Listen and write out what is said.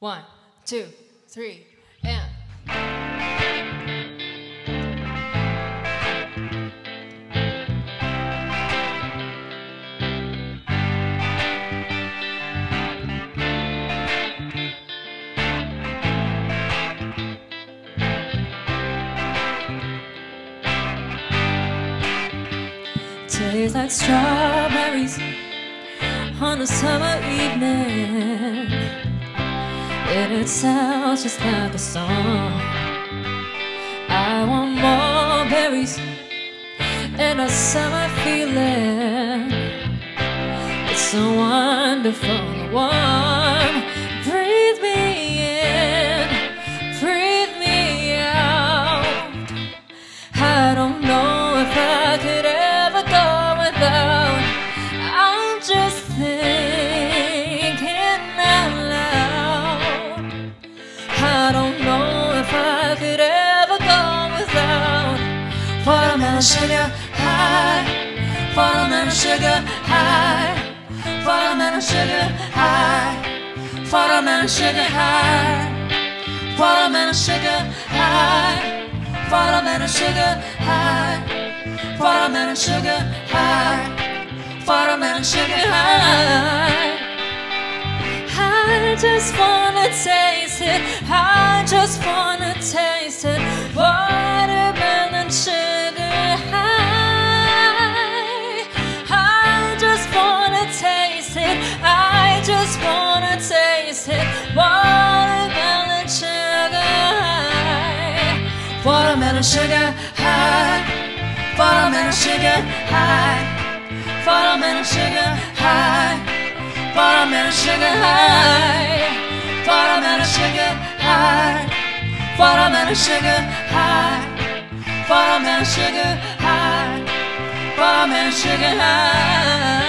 One, two, three, and. Tastes like strawberries on a summer evening. It sounds just like a song. I want more berries and a summer feeling. It's so wonderful, warm. Sugar high, watermelon sugar high, watermelon sugar high, watermelon sugar high, watermelon sugar high. Watermelon sugar high, watermelon sugar high, watermelon sugar high. I just wanna taste it. I just wanna taste it. Watermelon sugar high. Watermelon sugar high. Watermelon sugar high. Watermelon sugar high. Watermelon sugar high. Watermelon sugar high. Watermelon sugar high. Watermelon sugar high.